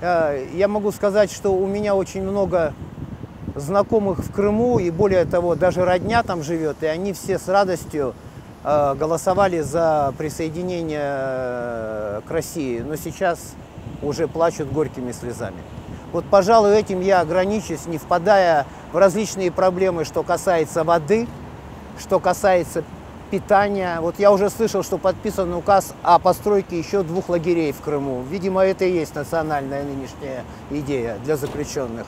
Э, я могу сказать, что у меня очень много знакомых в Крыму, и более того, даже родня там живет, и они все с радостью э, голосовали за присоединение э, к России, но сейчас уже плачут горькими слезами. Вот, пожалуй, этим я ограничусь, не впадая в различные проблемы, что касается воды, что касается питания. Вот я уже слышал, что подписан указ о постройке еще двух лагерей в Крыму. Видимо, это и есть национальная нынешняя идея для заключенных.